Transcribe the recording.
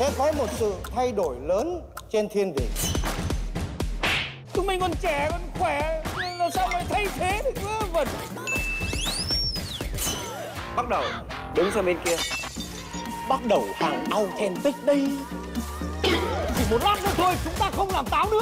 sẽ có một sự thay đổi lớn trên thiên đình Chúng mình còn trẻ còn khỏe Làm sao mà thay thế được vớ vẩn? Bắt đầu đứng sang bên kia. Bắt đầu hàng authentic đây. Chỉ một lát nữa thôi chúng ta không làm táo nữa.